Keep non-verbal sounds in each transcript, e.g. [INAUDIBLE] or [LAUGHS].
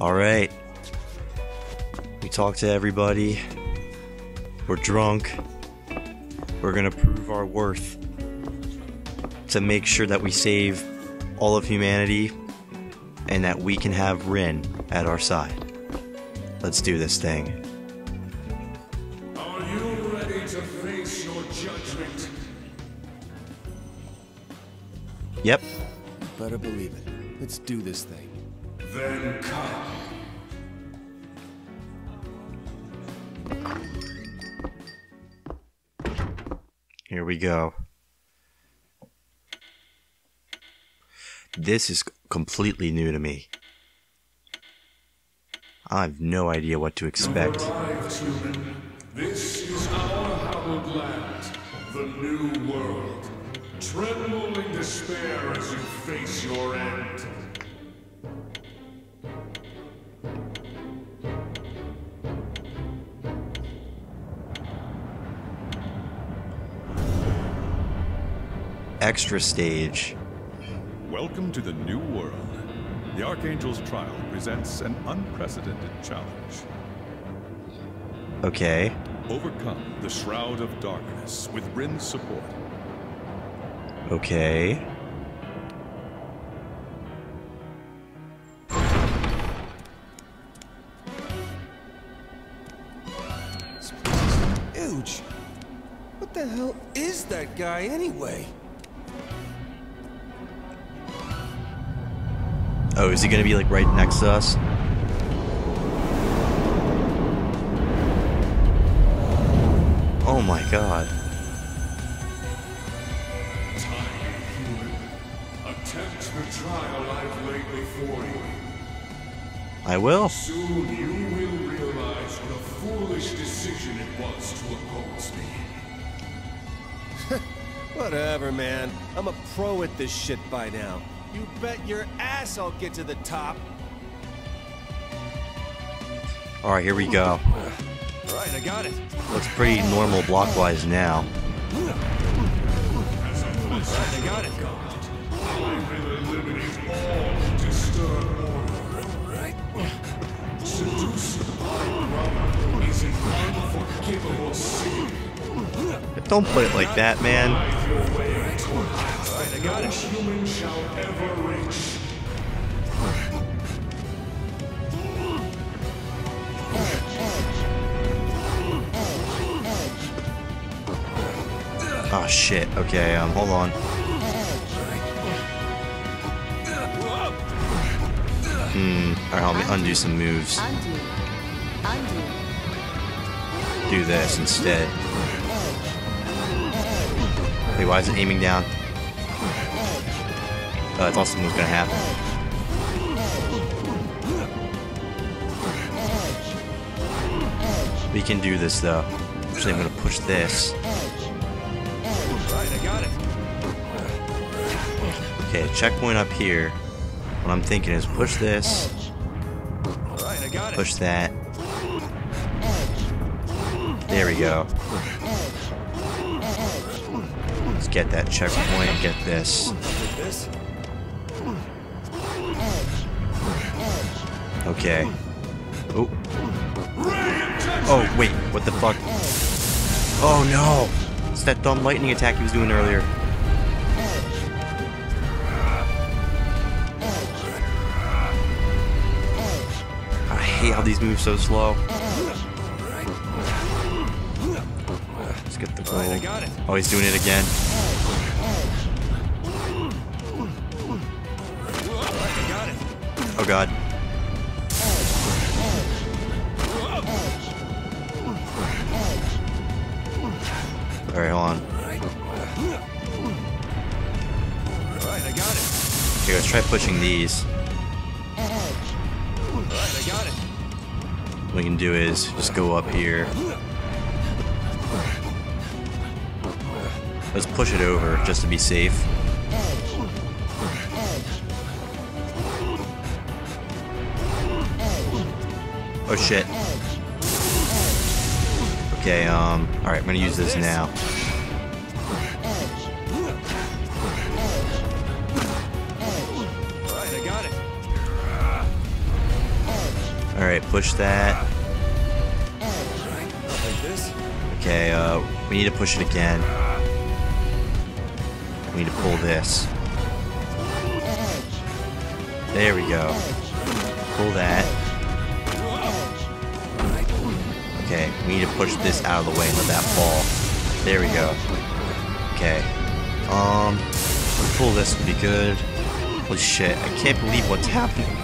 Alright. We talked to everybody. We're drunk. We're gonna prove our worth to make sure that we save all of humanity and that we can have Rin at our side. Let's do this thing. Are you ready to face your judgment? Yep. Better believe it. Let's do this thing. Then come. Here we go. This is completely new to me. I have no idea what to expect. Arrived, human. This is our hallowed land, the new world. Tremble in despair as you face your end. Extra stage. Welcome to the New World. The Archangel's trial presents an unprecedented challenge. Okay. Overcome the Shroud of Darkness with Rin's support. Okay. Huge. What the hell is that guy anyway? Oh, is he gonna be like right next to us? Oh my god. Tiny human. Attempt the trial I've laid before you. I will. Soon you will realize what a foolish decision it was to oppose me. [LAUGHS] Whatever, man. I'm a pro at this shit by now. You bet your ass I'll get to the top. Alright, here we go. All right, I got it. Looks pretty normal blockwise now. All right, I got it. I will eliminate all who disturb order. Seducing my brother is an unforgivable. Don't put it like that, man. Got no it. human shall ever reach. Oh shit. Okay, um, hold on. Hmm. Alright, let me undo some moves. Do this instead. Wait, why is it aiming down? Uh, oh, I thought something was gonna happen. We can do this though. Actually, I'm gonna push this. Okay, checkpoint up here. What I'm thinking is push this, push that. There we go. Let's get that checkpoint, and get this. Okay. Oh. Oh, wait, what the fuck? Oh no! It's that dumb lightning attack he was doing earlier. I hate how these move so slow. Let's get the gold. Oh, he's doing it again. Oh god. Pushing these. What we can do is just go up here. Let's push it over just to be safe. Oh shit. Okay, um, alright, I'm gonna use this now. Alright, push that. Okay, uh, we need to push it again. We need to pull this. There we go. Pull that. Okay, we need to push this out of the way and let that fall. There we go. Okay. Um, pull this would be good. Holy shit, I can't believe what's happening.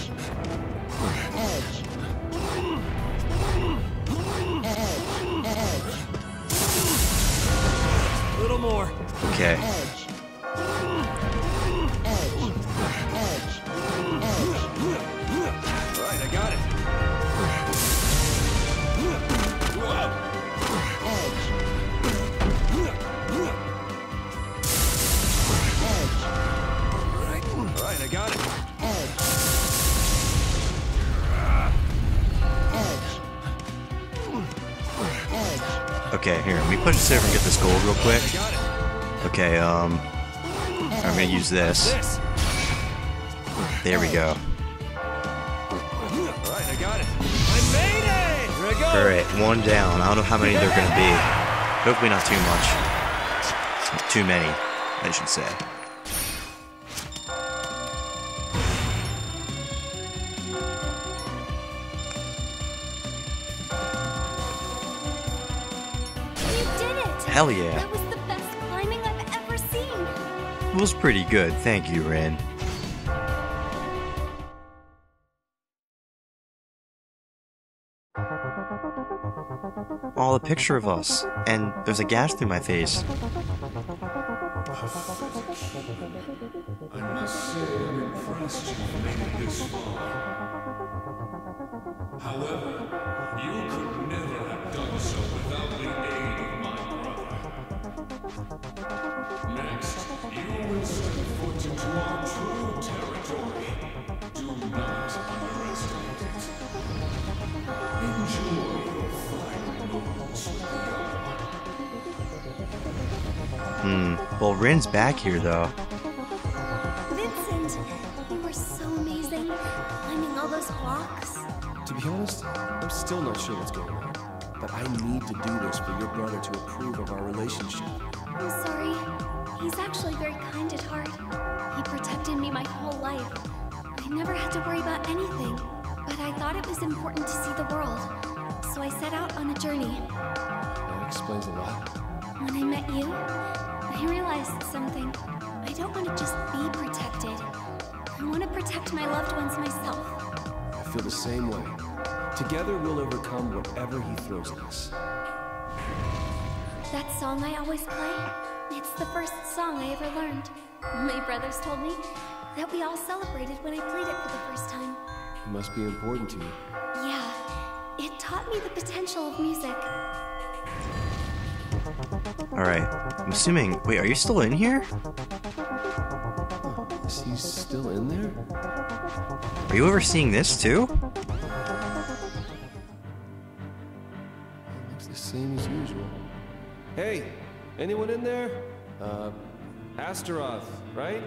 Okay. Right, I got it. Right, I got it. Okay, here, let me push this over and get this gold real quick. I got it. Okay, um, I'm gonna use this. There we go. Right, I got it. I made it! Here I go. Alright, one down. I don't know how many there are gonna be. Hopefully not too much. Too many, I should say. You did it! Hell yeah. Was pretty good, thank you, Rin. All the picture of us. And there's a gash through my face. Back here, though. Vincent, you were so amazing. Climbing all those blocks. To be honest, I'm still not sure what's going on. But I need to do this for your brother to approve of our relationship. I'm sorry. He's actually very kind at heart. He protected me my whole life. I never had to worry about anything. But I thought it was important to see the world. So I set out on a journey. That explains a lot. When I met you, I realized something. I don't want to just be protected. I want to protect my loved ones myself. I feel the same way. Together we'll overcome whatever he throws at us. That song I always play, it's the first song I ever learned. My brothers told me that we all celebrated when I played it for the first time. It must be important to you. Yeah, it taught me the potential of music. Alright. I'm assuming. Wait, are you still in here? Is he still in there? Are you overseeing this too? Looks the same as usual. Hey, anyone in there? Uh, Astaroth, right?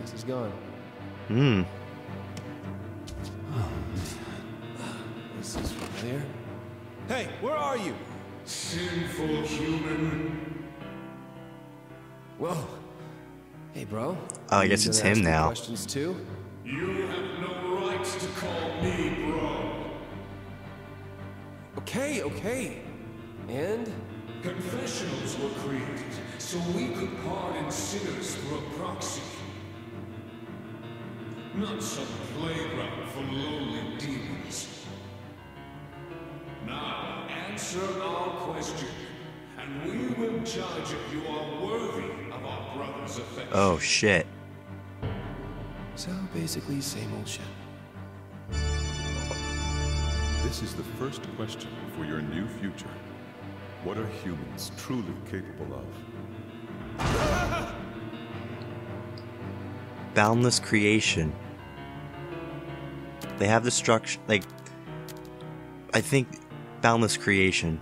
Guess he's gone. Hmm. This is familiar. Hey, where are you? Sinful human. Whoa. Hey, bro. Oh, I guess it's him now. Questions too? You have no right to call me bro. Okay, okay. And Confessionals were created so we could pardon sinners through a proxy. Not some playground for lowly demons. Now, answer our question, and we will judge if you are worthy of our brother's affection. Oh shit. so basically, same old shit. This This is the first question for your new future. What are humans truly capable of? [LAUGHS] Boundless creation. They have the structure, like, I think boundless creation.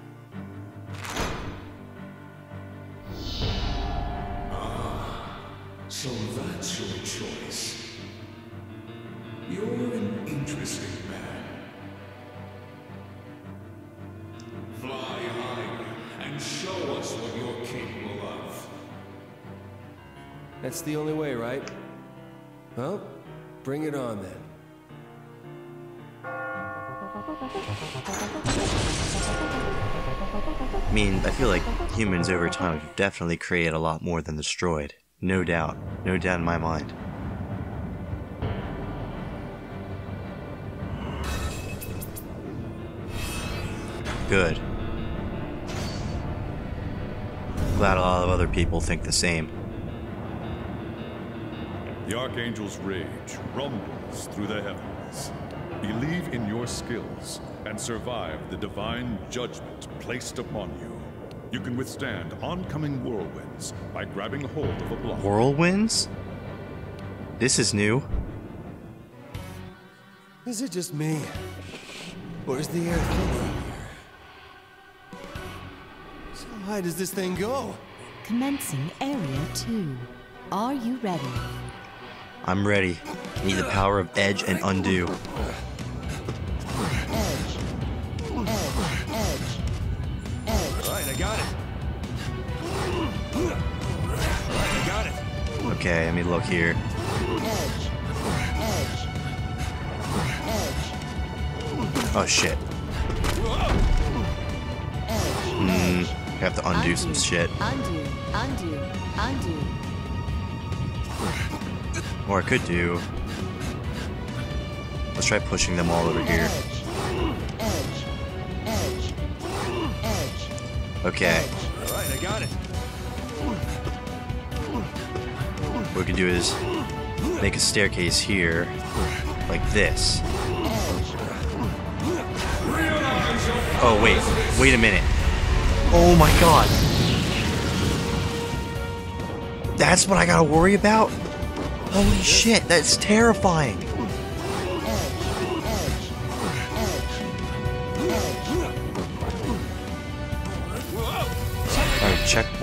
Definitely created a lot more than destroyed. No doubt. No doubt in my mind. Good. Glad a lot of other people think the same. The Archangel's rage rumbles through the heavens. Believe in your skills and survive the divine judgment placed upon you. You can withstand oncoming whirlwinds by grabbing hold of a block. Whirlwinds? This is new. Is it just me? Or is the air thinner here? So high does this thing go? Commencing Area 2. Are you ready? I'm ready. Need the power of edge and undo. I got it. I got it. Okay, let me look here. Oh shit. Hmm. Have to undo some shit. Undo, undo, undo. Or I could do. Let's try pushing them all over here. Okay. Alright, I got it. What we can do is make a staircase here, like this. Oh wait, wait a minute. Oh my god. That's what I gotta worry about? Holy shit, that's terrifying.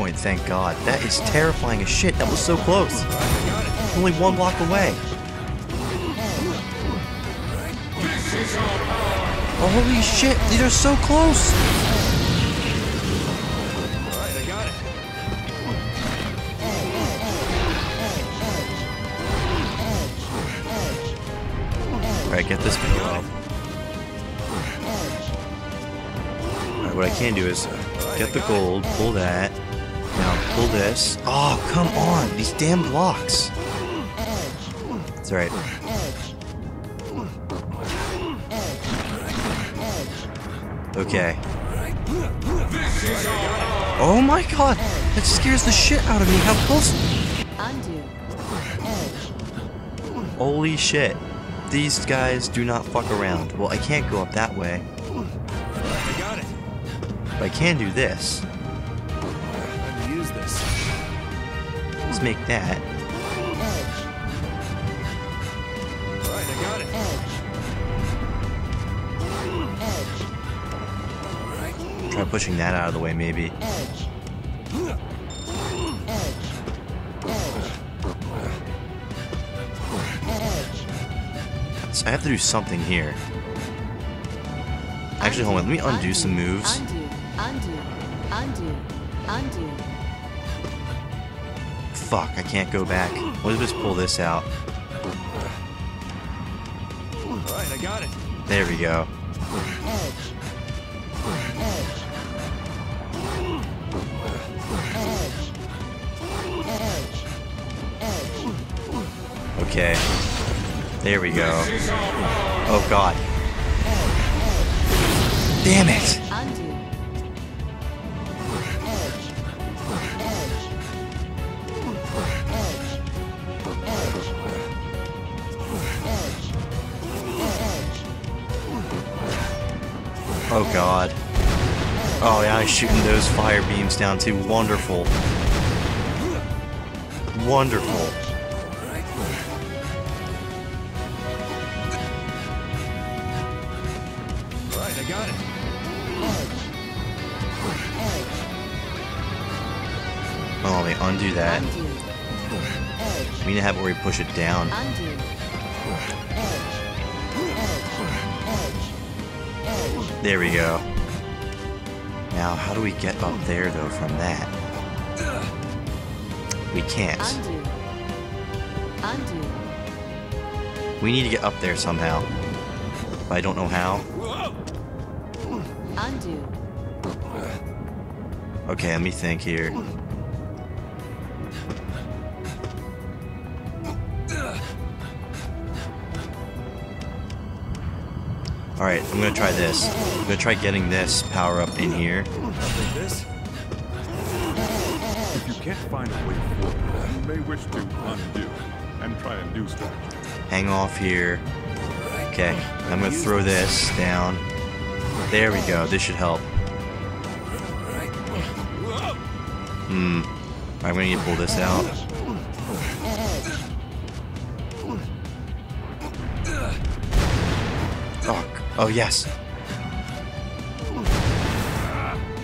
Checkpoint, thank god. That is terrifying as shit. That was so close. Only one block away. Holy shit, these are so close. Alright, get this off. Alright, what I can do is uh, get the gold, pull that. Pull this. Oh, come on, these damn blocks. It's alright. Okay. Oh my god! That scares the shit out of me. How close? Holy shit. These guys do not fuck around. Well, I can't go up that way. But I can do this. Let's make that. Alright, I got it. Try pushing that out of the way, maybe. So I have to do something here. Actually, hold on. Let me undo some moves. Undo, undo, undo, undo. Fuck, I can't go back. Let's just pull this out. Alright, I got it. There we go. Okay. There we go. Oh god. Damn it! Shooting those fire beams down too. Wonderful. Wonderful. Alright, I got it. Oh, let me undo that. Undo. Edge. We need to have it where we push it down. Undo. There we go. Now, how do we get up there though from that? We can't. Undo. Undo. We need to get up there somehow. But I don't know how. Undo. Okay, let me think here. Alright, I'm gonna try this. I'm gonna try getting this power up in here. If you can't find a way forward, you may wish to undo and try a new strategy. Hang off here. Okay, I'm gonna throw this down. There we go, this should help. Hmm. I'm gonna need to pull this out. Oh, yes.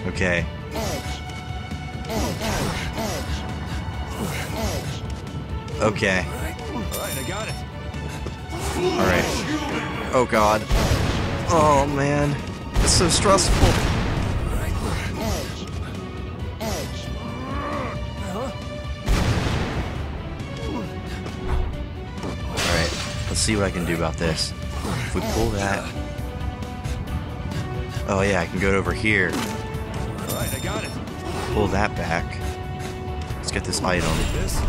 Okay. Okay. Alright. Oh god. Oh man. It's so stressful. Alright. Let's see what I can do about this. If we pull that. Oh yeah, I can go over here. Alright, I got it. Pull that back. Let's get this item. This?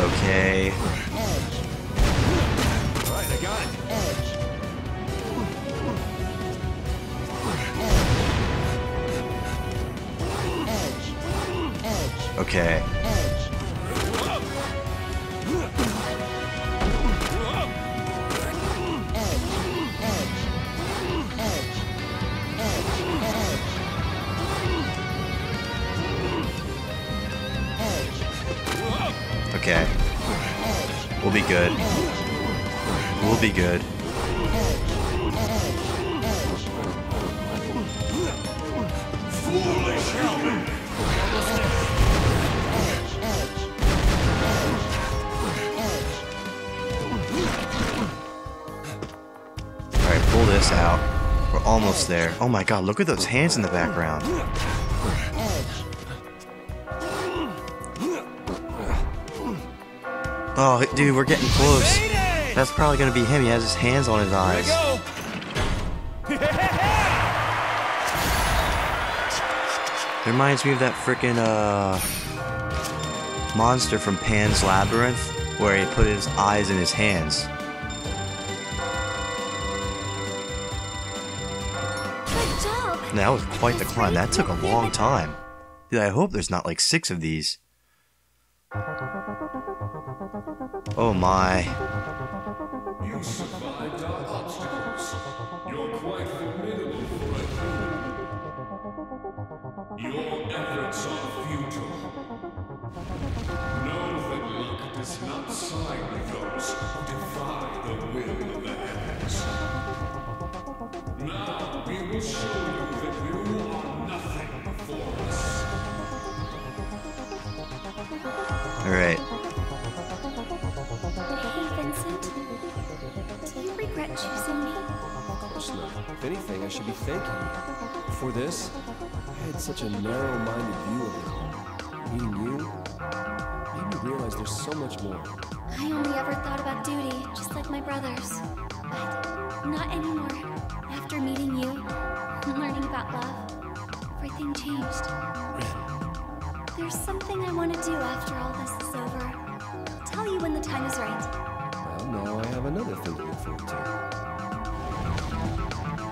Okay. Alright, I got it. Okay. Okay. Good. Alright, pull this out. We're almost there. Oh my god, look at those hands in the background. Oh, dude, we're getting close. That's probably gonna be him. He has his hands on his eyes. Go! It [LAUGHS] reminds me of that freaking uh monster from Pan's Labyrinth, where he put his eyes in his hands. That was quite the climb. That took a long time. Dude, I hope there's not like six of these. Oh my. You survived our obstacles. You're quite formidable for a human. Your efforts are futile. Know that luck does not side with those who defy the will of the heavens. Now we will show you that you are nothing before us. Alright. You choosing me? Of course not. If anything, I should be thanking you. For this, I had such a narrow-minded view of it all. Meeting you made me realize there's so much more. I only ever thought about duty, just like my brothers. But not anymore. After meeting you, and learning about love, everything changed. There's something I want to do after all this is over. I'll tell you when the time is right. Well, now I have another thing to look forward to.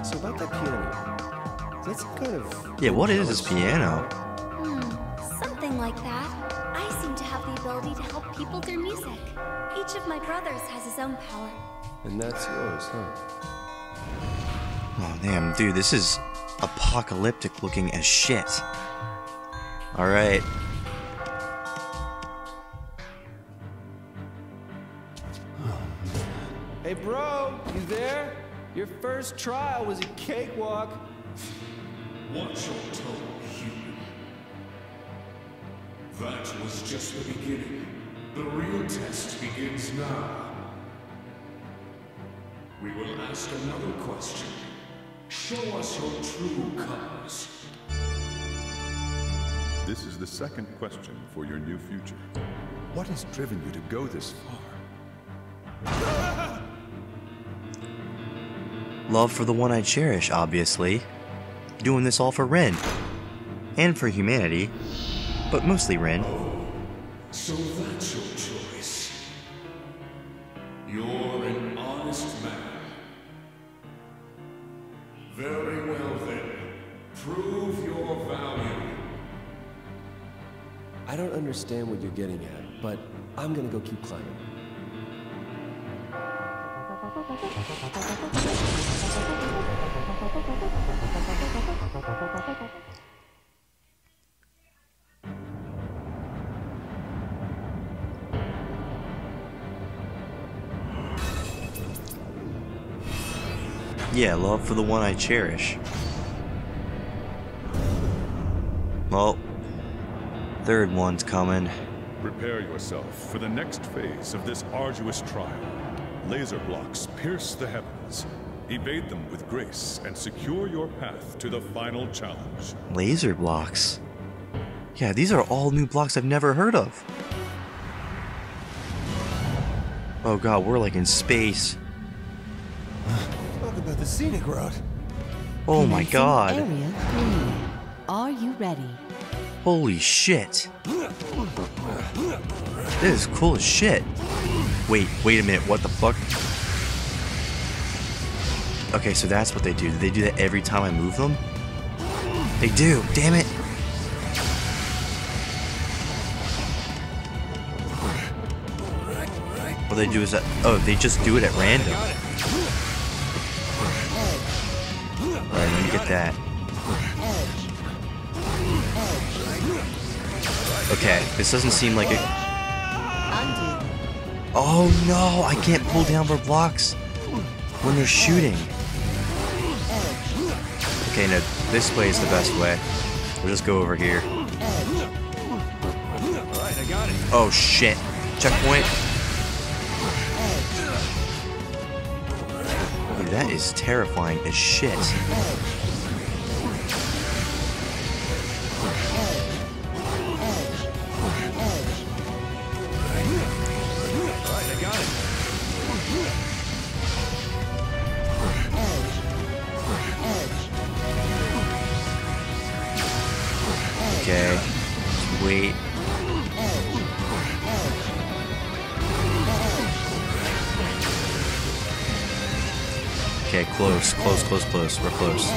So about that piano, that's kind of... Yeah, what is this piano? Hmm, something like that. I seem to have the ability to help people through music. Each of my brothers has his own power. And that's yours, huh? Oh damn, dude, this is apocalyptic looking as shit. Alright. Hey, bro, you there? Your first trial was a cakewalk. Watch your tone, human. That was just the beginning. The real test begins now. We will ask another question. Show us your true colors. This is the second question for your new future. What has driven you to go this far? Love for the one I cherish, obviously. Doing this all for Rin. And for humanity. But mostly Rin. So Yeah, love for the one I cherish. Well, third one's coming. Prepare yourself for the next phase of this arduous trial. Laser blocks pierce the heavens. Evade them with grace and secure your path to the final challenge. Laser blocks. Yeah, these are all new blocks I've never heard of. Oh god, we're like in space. Talk about the scenic route. Oh my god. Area 3. Are you ready? Holy shit. This is cool as shit. Wait, wait a minute, what the fuck? Okay, so that's what they do. Do they do that every time I move them? They do, damn it. What they do is that, oh, they just do it at random. Alright, let me get that. Okay, this doesn't seem like a. Oh no, I can't pull down for blocks when they're shooting. Okay, now this way is the best way. We'll just go over here. Oh shit. Checkpoint. Dude, that is terrifying as shit. Okay, close, close, close, close. We're close.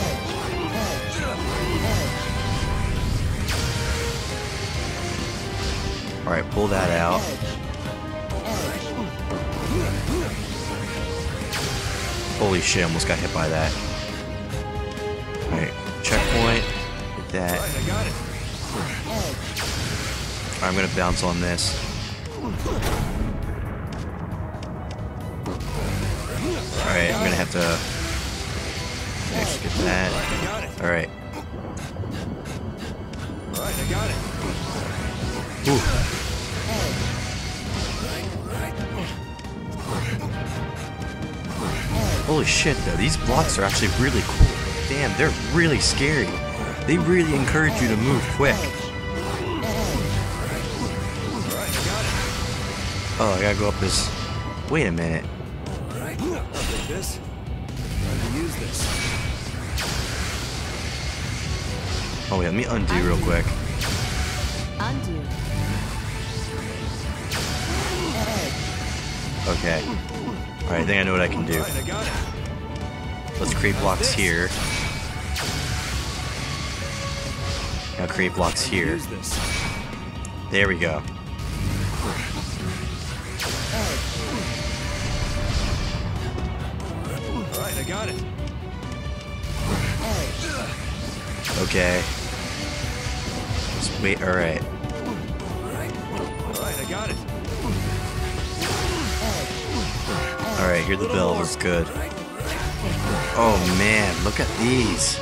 Alright, pull that out. Holy shit, almost got hit by that. Alright, checkpoint. Hit that. Alright, I'm gonna bounce on this. Alright, I'm gonna have to. Get that. Alright. Alright, I got it. Ooh. Holy shit, though. These blocks are actually really cool. Damn, they're really scary. They really encourage you to move quick. Oh, I gotta go up this. Wait a minute. is. Oh wait, let me undo, undo. real quick. Undo. Okay. Alright, I think I know what I can do. Let's create blocks here. Now create blocks here. There we go. Alright, I got it. Okay. Just wait. All right. All right, I got it. All right. Hear the bells. Good. Oh man, look at these.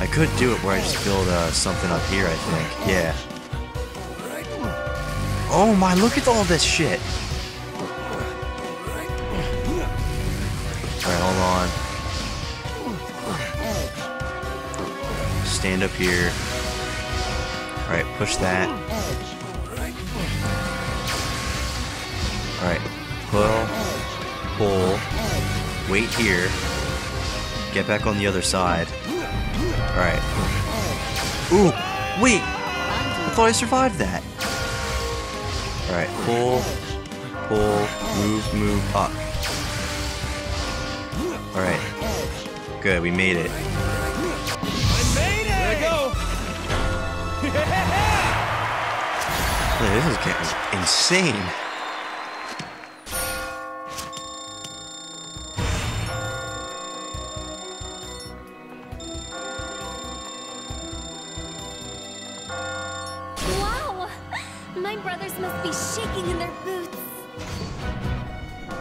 I could do it where I just build uh, something up here. I think. Yeah. Oh my! Look at all this shit. Stand up here. All right, push that. All right, pull, pull, wait here. Get back on the other side. All right. Ooh, wait! I thought I survived that. All right, pull, pull, move, move up. All right. Good, we made it. This is getting insane. Wow! My brothers must be shaking in their boots.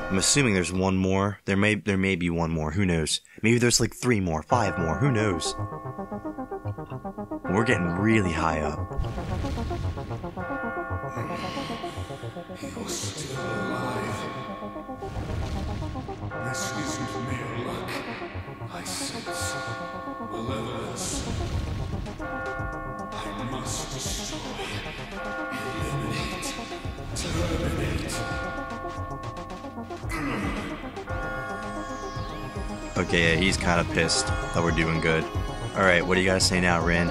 I'm assuming there's one more. There may there may be one more. Who knows? Maybe there's like three more, five more. Who knows? We're getting really high up. Okay, yeah, he's kind of pissed that we're doing good. All right, what do you guys say now, Rin?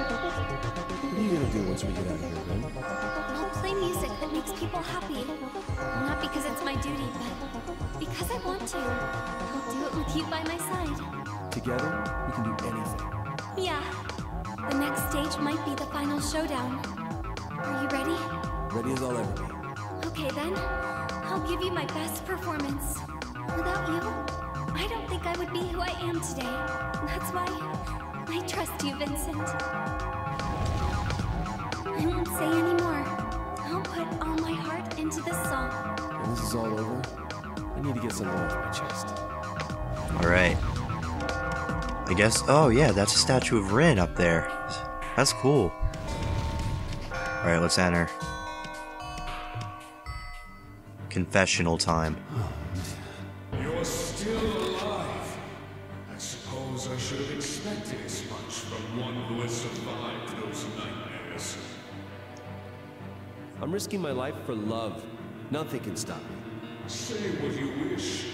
Oh, yeah, that's a statue of Rin up there. That's cool. All right, let's enter. Confessional time. You're still alive. I suppose I should have expected as much from one who has survived those nightmares. I'm risking my life for love. Nothing can stop me. Say what you wish.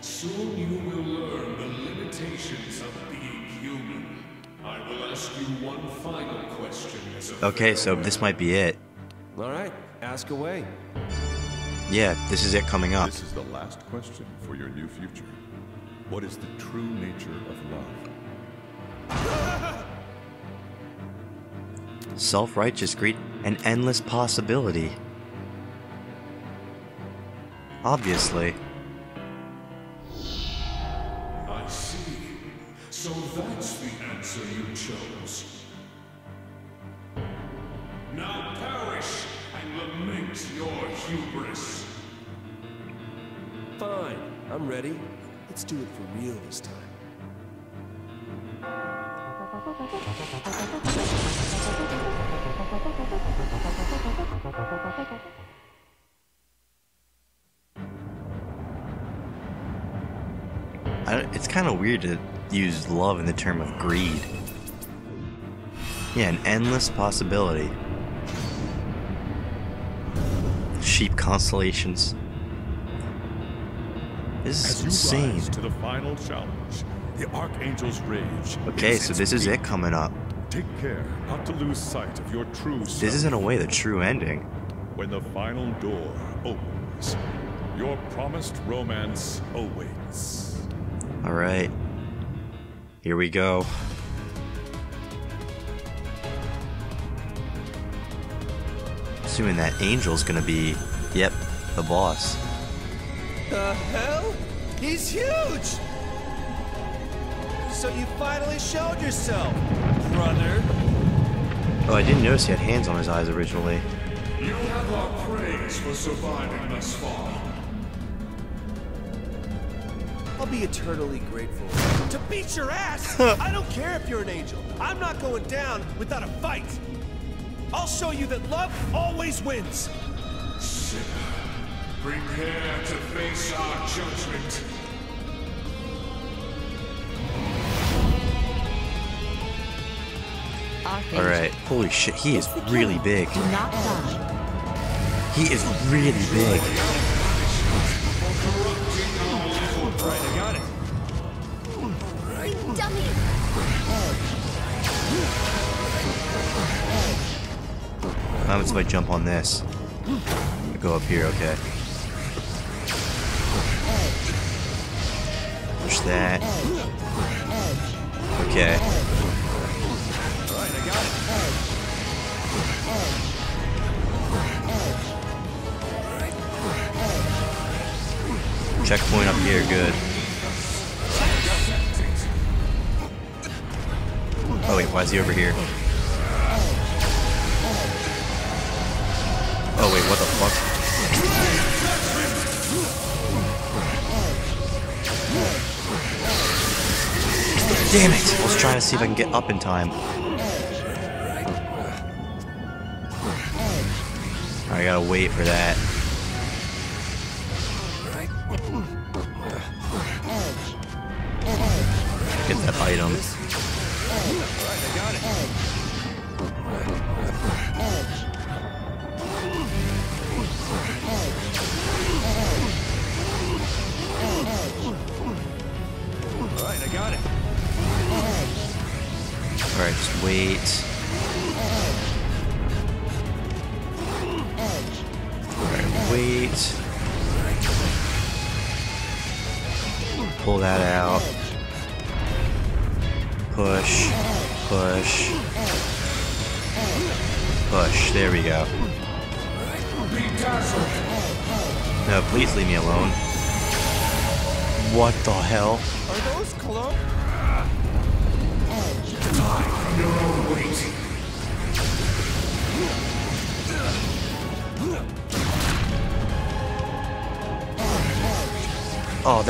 Soon you will learn the limitations of being Okay, so this might be it. All right, ask away. Yeah, this is it coming up. This is the last question for your new future. What is the true nature of love? [LAUGHS] Self righteous greed, an endless possibility. Obviously. Endless possibility. Sheep constellations. This is insane. to the final challenge, the Archangel's rage. Okay, so this is it coming up. Take care not to lose sight of your true This self. is in a way the true ending. When the final door opens, your promised romance awaits. All right. Here we go. Assuming that Angel's gonna be, yep, the boss. The hell? He's huge! So you finally showed yourself, brother. Oh, I didn't notice he had hands on his eyes originally. You have our praise for surviving thus far. I'll be eternally grateful. To beat your ass? [LAUGHS] I don't care if you're an angel. I'm not going down without a fight. I'll show you that love always wins. Sinner, prepare to face our judgment. Alright. Holy shit, he is really big. Do not die. He is really big. Happens if I jump on this? I go up here, okay. Push that. Okay. Checkpoint up here, good. Oh wait, why is he over here? Oh wait, what the fuck? Damn it! I was trying to see if I can get up in time. I gotta wait for that. Get that item.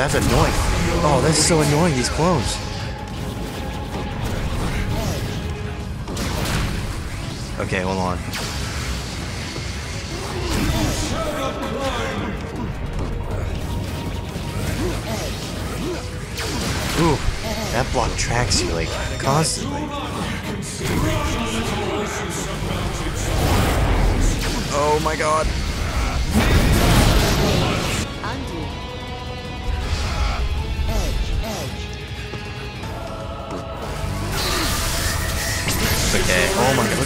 That's annoying. Oh, that's so annoying, these clones. Okay, hold on. Ooh, that block tracks you like constantly. Oh my god.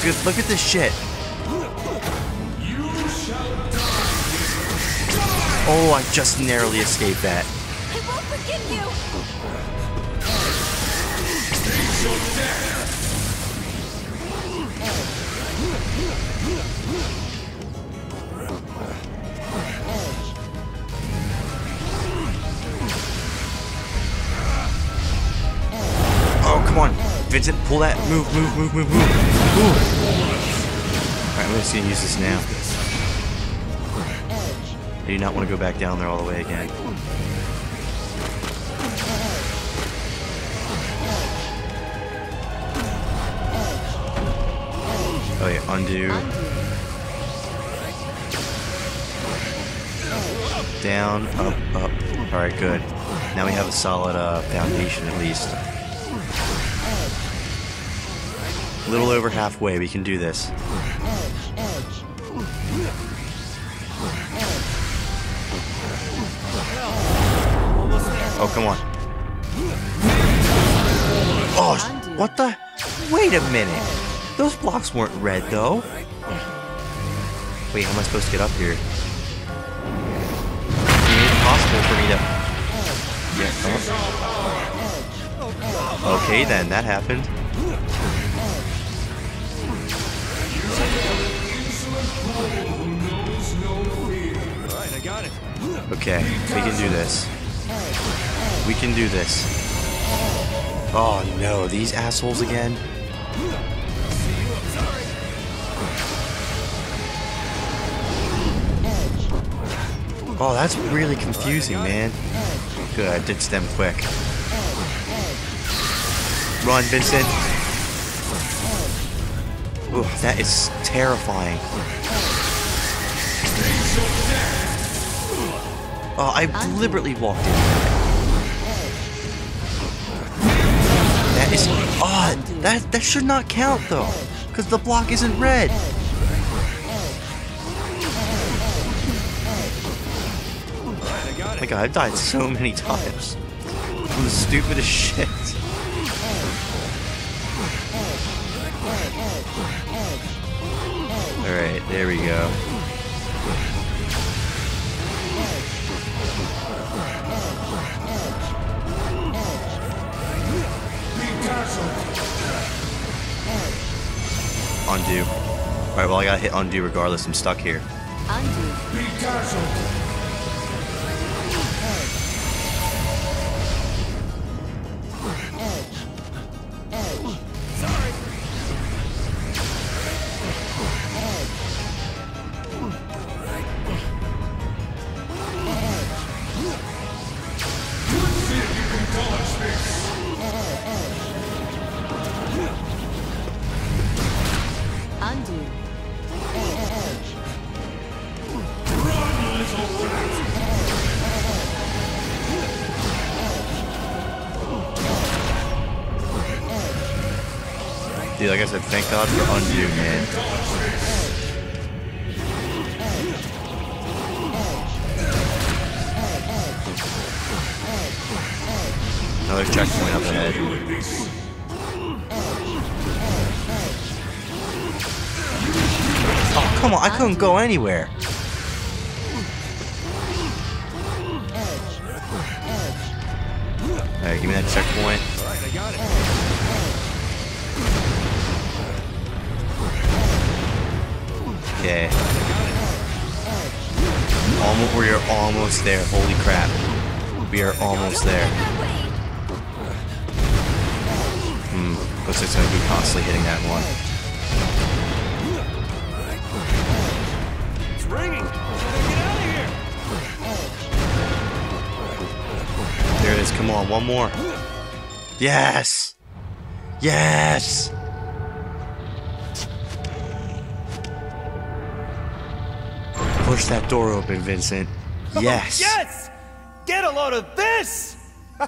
Look at this shit. Oh, I just narrowly escaped that. Vincent, pull that. Move, move, move, move, move. Move. Alright, I'm gonna see and use this now. I do not want to go back down there all the way again. Oh yeah, undo. Down, up, up. Alright, good. Now we have a solid uh, foundation at least. A little over halfway, we can do this. Oh, come on. Oh, what the? Wait a minute. Those blocks weren't red, though. Wait, how am I supposed to get up here? It's impossible for me to... Yeah, come on. Okay, then, that happened. Okay, we can do this. We can do this. Oh no, these assholes again? Oh, that's really confusing, man. Good, I ditched them quick. Run, Vincent. Ooh, that is terrifying. Oh, I deliberately walked in. That is odd. That that should not count though, because the block isn't red. Oh my god, I've died so many times. I'm the stupidest [LAUGHS] shit. There we go. Undo. Alright, well I gotta hit undo regardless, I'm stuck here. Undo. God for undo, man. Another checkpoint up ahead. Oh, come on, I couldn't go anywhere. Alright, give me that checkpoint. Okay. Almost, we are almost there. Holy crap. We are almost there. Hmm. Looks like it's gonna be constantly hitting that one. It's ringing. Get out of here. There it is. Come on, one more. Yes! Yes! Push that door open, Vincent. [LAUGHS] Yes! Yes! Get a load of this! [LAUGHS]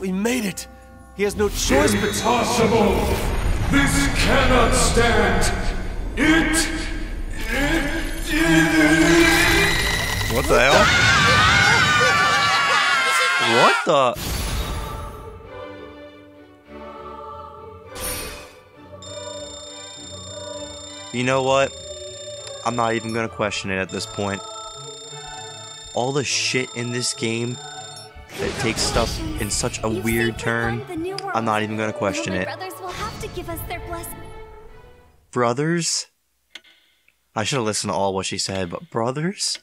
we made it. He has no choice but to. Impossible! This cannot stand! It... It... it What the hell? [LAUGHS] What the? You know what? I'm not even gonna question it at this point. All the shit in this game that takes stuff in such a You weird turn, the new world. I'm not even gonna question it. brothers will have to give us their blessing. Brothers? I should have listened to all what she said, but brothers?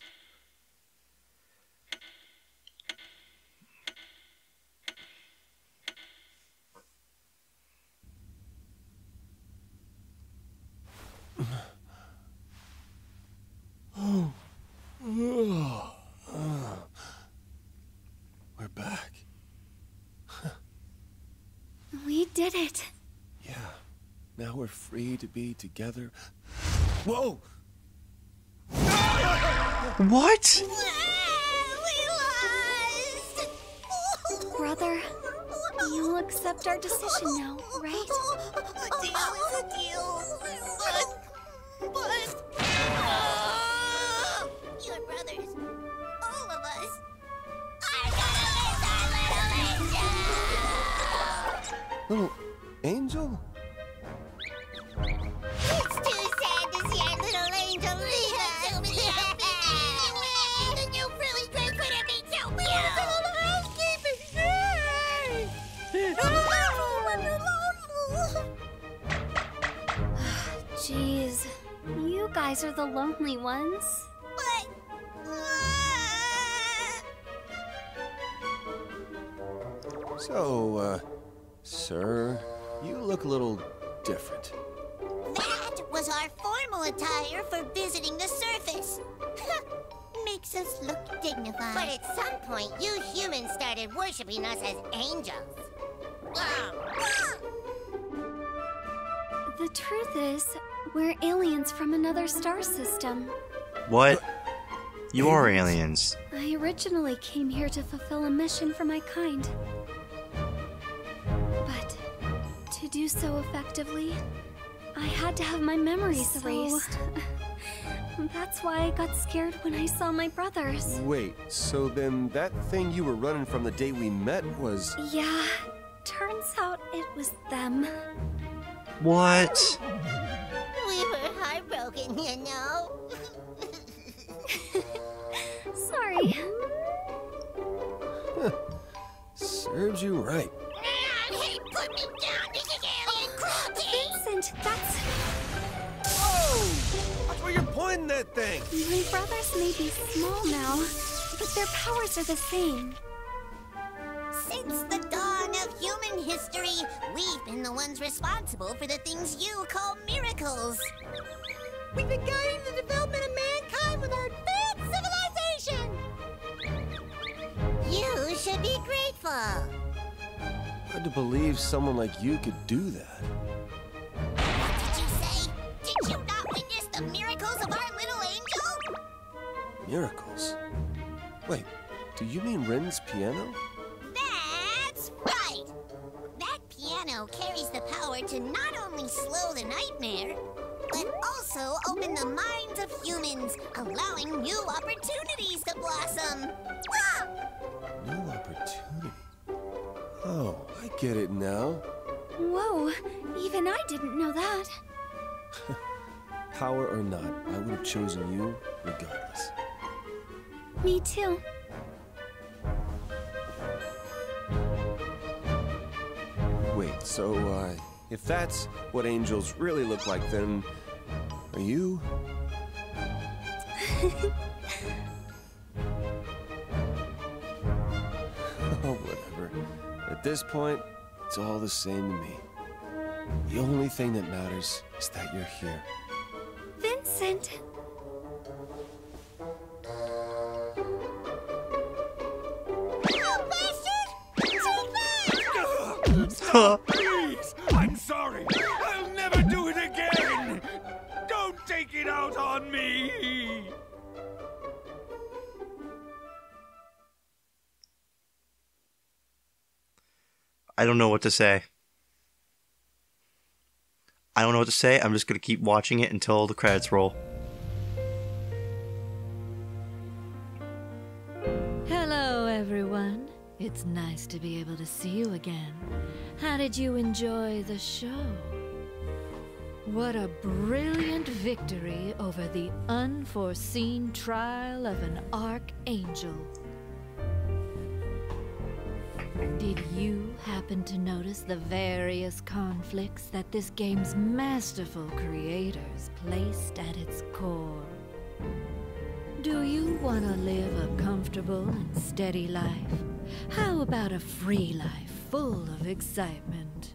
We're back. We did it. Yeah. Now we're free to be together. Whoa! What? Brother, you'll accept our decision now, right? A deal is a deal. But, but, Little angel? It's too sad to see our little angel leave us. Anyway. you really dress put him in so beautiful Yeah. housekeeping. Yay! Jeez, you guys are the lonely ones. So, uh sir, you look a little different. That was our formal attire for visiting the surface. [LAUGHS] Makes us look dignified. But at some point, you humans started worshipping us as angels. The truth is, we're aliens from another star system. What? Uh, you are aliens. I originally came here to fulfill a mission for my kind. Do so effectively, I had to have my memories erased. [LAUGHS] That's why I got scared when I saw my brothers. Wait, so then that thing you were running from the day we met was. Yeah, turns out it was them. What? We were heartbroken, you know. [LAUGHS] Sorry. Serves you right. Watch where you're pointing that thing! My brothers may be small now, but their powers are the same. Since the dawn of human history, we've been the ones responsible for the things you call miracles. We've been guiding the development of mankind with our advanced civilization. You should be grateful. Hard to believe someone like you could do that. What did you say? Did you not witness the miracles of our little angel? Miracles. Wait, do you mean Rin's piano? That's right! That piano carries the power to not only slow the nightmare, but also open the minds of humans, allowing new opportunities to blossom. Ah! New opportunity. Oh, I get it now. Whoa, even I didn't know that. [LAUGHS] Power or not, I would have chosen you regardless. Me too. Wait, so, uh, if that's what angels really look like, then are you? [LAUGHS] oh, whatever. At this point, it's all the same to me. The only thing that matters is that you're here. Vincent! You bastard! So fast! Please! I'm sorry! I'll never do it again! Don't take it out on me! I don't know what to say. I don't know what to say. I'm just gonna keep watching it until the credits roll. Hello, everyone. It's nice to be able to see you again. How did you enjoy the show? What a brilliant victory over the unforeseen trial of an archangel. Did you happen to notice the various conflicts that this game's masterful creators placed at its core? Do you want to live a comfortable and steady life? How about a free life full of excitement?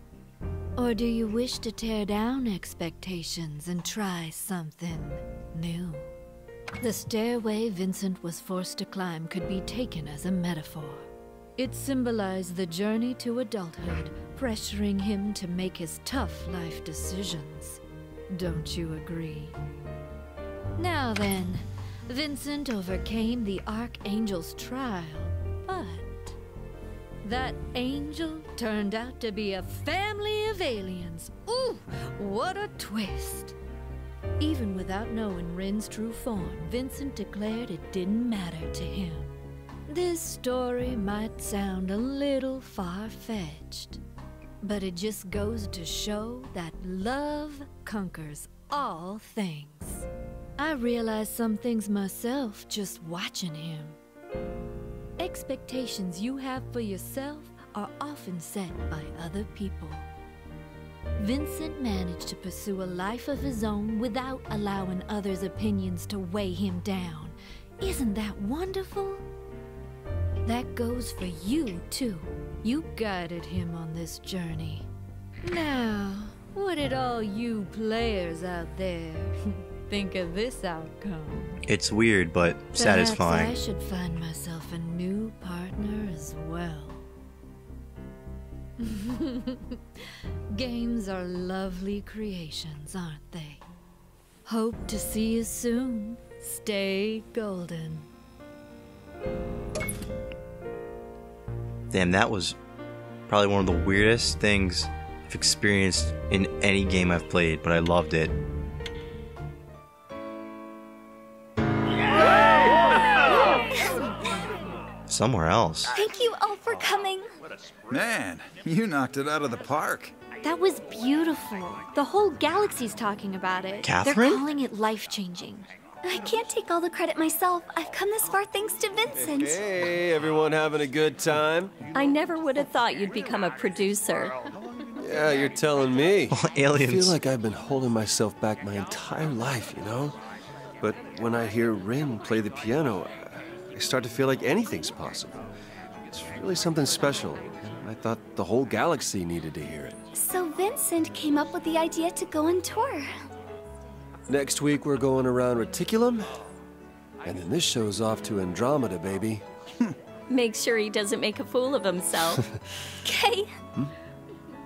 Or do you wish to tear down expectations and try something new? The stairway Vincent was forced to climb could be taken as a metaphor. It symbolized the journey to adulthood, pressuring him to make his tough life decisions. Don't you agree? Now then, Vincent overcame the Archangel's trial, but that angel turned out to be a family of aliens. Ooh, what a twist! Even without knowing Rin's true form, Vincent declared it didn't matter to him. This story might sound a little far fetched, but it just goes to show that love conquers all things. I realized some things myself just watching him. Expectations you have for yourself are often set by other people. Vincent managed to pursue a life of his own without allowing others' opinions to weigh him down. Isn't that wonderful? That goes for you, too. You guided him on this journey. Now, what did all you players out there [LAUGHS] think of this outcome? It's weird, but Perhaps satisfying. I should find myself a new partner as well. [LAUGHS] Games are lovely creations, aren't they? Hope to see you soon. Stay golden. Damn, that was probably one of the weirdest things I've experienced in any game I've played, but I loved it. Somewhere else. Thank you all for coming. Man, you knocked it out of the park. That was beautiful. The whole galaxy's talking about it. Catherine? They're calling it life changing. I can't take all the credit myself. I've come this far thanks to Vincent. Hey, everyone having a good time? I never would have thought you'd become a producer. Yeah, you're telling me. [LAUGHS] aliens. I feel like I've been holding myself back my entire life, you know? But when I hear Rin play the piano, I start to feel like anything's possible. It's really something special. I thought the whole galaxy needed to hear it. So Vincent came up with the idea to go on tour. Next week, we're going around Reticulum, and then this show's off to Andromeda, baby. [LAUGHS] Make sure he doesn't make a fool of himself. [LAUGHS] Okay.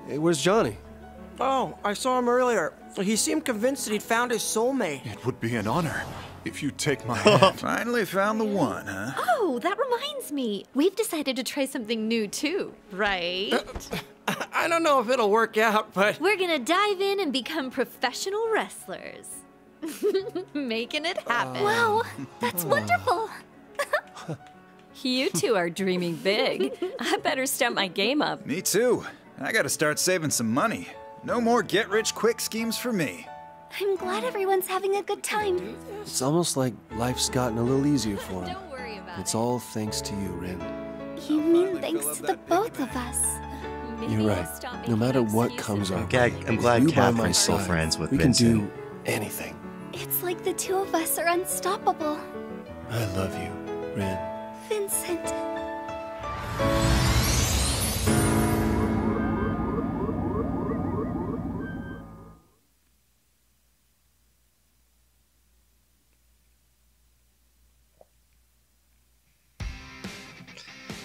Hey, where's Johnny? Oh, I saw him earlier. He seemed convinced that he'd found his soulmate. It would be an honor if you take my [LAUGHS] hand. Finally found the one, huh? Oh, that reminds me. We've decided to try something new too, right? Uh, I don't know if it'll work out, but We're gonna dive in and become professional wrestlers. [LAUGHS] Making it happen. Wow, um. that's wonderful. [LAUGHS] you two are dreaming big. I better step my game up. Me too. I gotta start saving some money. No more get rich quick schemes for me. I'm glad everyone's having a good time. It's almost like life's gotten a little easier for him. Don't worry about It's all thanks to you, Rin. You mean thanks to the both of us. Maybe You're right. No matter what comes our I'm way, I'm glad you by my Catherine's still side, friends with we Vincent. can do anything. It's like the two of us are unstoppable. I love you, Rin. Vincent.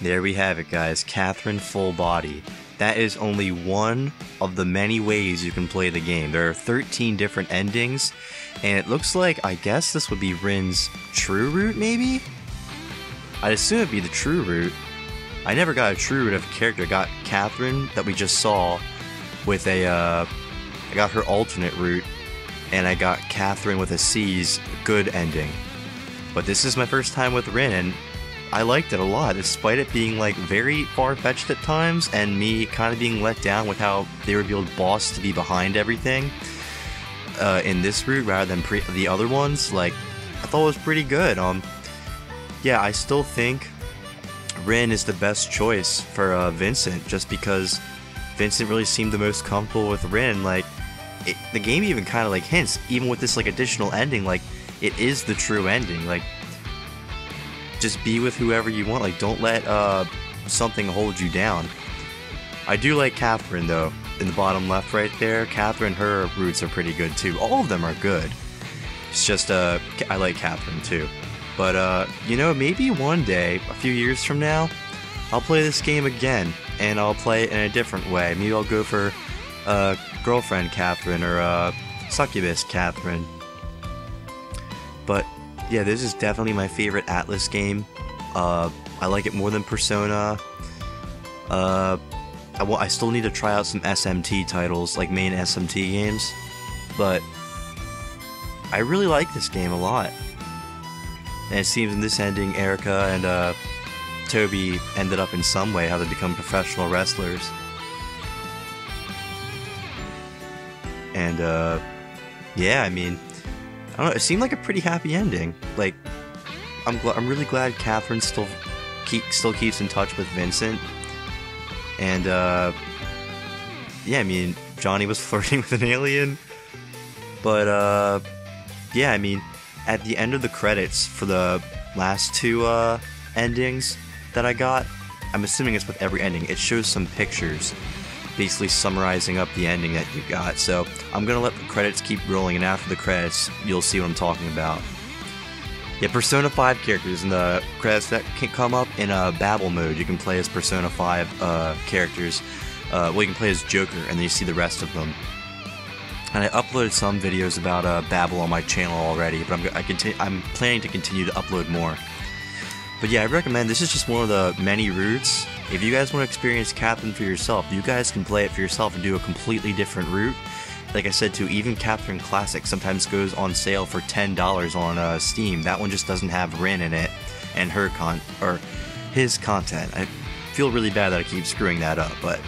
There we have it, guys. Catherine Full Body. That is only one of the many ways you can play the game. There are 13 different endings, and it looks like, I guess this would be Rin's true route, maybe? I'd assume it'd be the true route. I never got a true route of a character. I got Catherine that we just saw with a, uh, I got her alternate route, and I got Catherine with a C's good ending. But this is my first time with Rin, and I liked it a lot, despite it being like very far fetched at times, and me kind of being let down with how they revealed Boss to be behind everything uh, in this route rather than pre- the other ones. Like, I thought it was pretty good. Um, yeah, I still think Rin is the best choice for uh, Vincent, just because Vincent really seemed the most comfortable with Rin. Like, it, the game even kind of like hints, even with this like additional ending, like it is the true ending. Like just be with whoever you want. Like, don't let uh, something hold you down. I do like Catherine though. In the bottom left, right there, Catherine, her routes are pretty good too. All of them are good. It's just uh, I like Catherine too. But uh, you know, maybe one day, a few years from now, I'll play this game again, and I'll play it in a different way. Maybe I'll go for uh, girlfriend Catherine or uh, succubus Catherine. But yeah, this is definitely my favorite Atlus game. Uh, I like it more than Persona. Uh, I, wa- I still need to try out some SMT titles, like main SMT games. But I really like this game a lot. And it seems in this ending, Erica and uh, Toby ended up in some way how they become professional wrestlers. And uh, yeah, I mean, I don't know. It seemed like a pretty happy ending. Like, I'm gl- I'm really glad Catherine still keep still keeps in touch with Vincent. And uh, yeah, I mean, Johnny was [LAUGHS] flirting with an alien. But uh, yeah, I mean, at the end of the credits for the last two uh, endings, that I got, I'm assuming it's with every ending, it shows some pictures basically summarizing up the ending that you got. So I'm gonna let the credits keep rolling, and after the credits, you'll see what I'm talking about. Yeah, Persona 5 characters in the credits that can come up in a uh, Babel mode. You can play as Persona 5 uh, characters. Uh, well, you can play as Joker, and then you see the rest of them. And I uploaded some videos about uh, Babel on my channel already, but I'm, I continue, I'm planning to continue to upload more. But yeah, I recommend this is just one of the many routes. If you guys want to experience Catherine for yourself, you guys can play it for yourself and do a completely different route. Like I said too, even Catherine Classic sometimes goes on sale for $10 on uh, Steam. That one just doesn't have Rin in it and her con or his content. I feel really bad that I keep screwing that up, but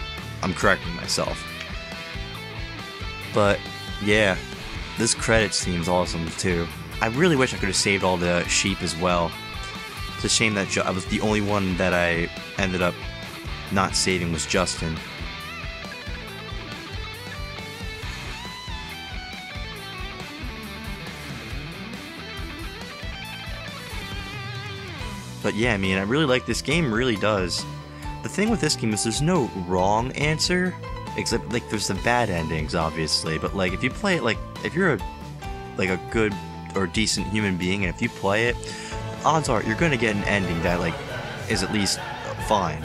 I'm correcting myself. But yeah, this credit seems awesome too. I really wish I could have saved all the sheep as well. It's a shame that I was the only one that I ended up not saving was Justin. But yeah, I mean, I really like this game, really does. The thing with this game is there's no wrong answer, except like there's the bad endings, obviously. But like if you play it, like if you're a like a good or decent human being, and if you play it, odds are you're gonna get an ending that like is at least fine.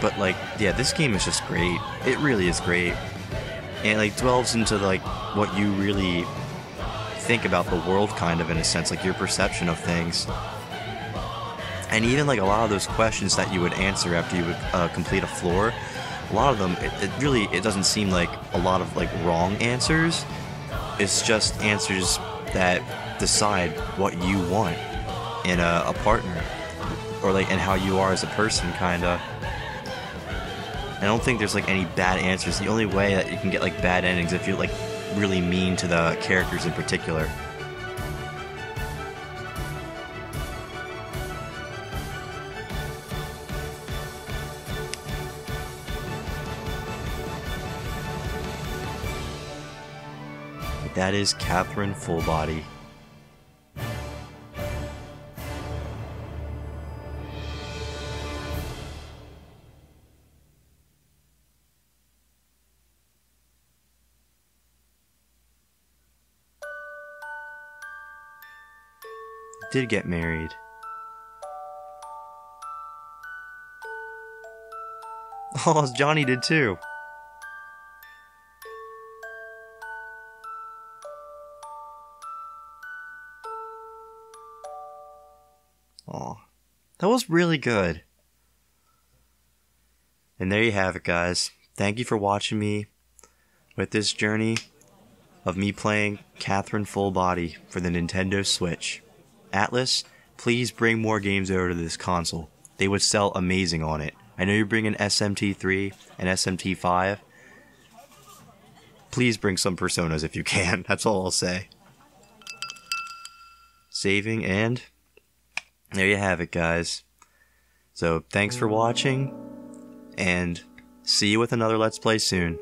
But like, yeah, this game is just great. It really is great. And like dwells into like what you really think about the world kind of in a sense, like your perception of things. And even like a lot of those questions that you would answer after you would uh, complete a floor, a lot of them, it, it really, it doesn't seem like a lot of like wrong answers. It's just answers that decide what you want in a, a partner, or like and how you are as a person, kinda. I don't think there's like any bad answers. The only way that you can get like bad endings if you're like really mean to the characters in particular. That is Catherine Fullbody. did get married. [LAUGHS] Oh, Johnny did too. Oh, that was really good. And there you have it, guys. Thank you for watching me with this journey of me playing Catherine Full Body for the Nintendo Switch. Atlus, please bring more games over to this console. They would sell amazing on it. I know you're bringing SMT3 and SMT5. Please bring some Personas if you can. [LAUGHS] That's all I'll say. Saving and there you have it, guys. So thanks for watching and see you with another Let's Play soon.